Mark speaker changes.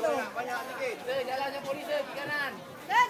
Speaker 1: Banyak-banyak sikit.
Speaker 2: Sir, jalan yang polis sir, kiri kanan.
Speaker 3: Dah